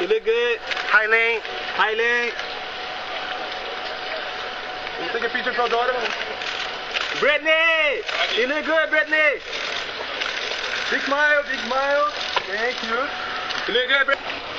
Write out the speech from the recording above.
You look good. Hi, lane. High you Take a picture for daughter. Britney! You look good, Britney. Big smile, big smile. Thank you. You look good, Britney.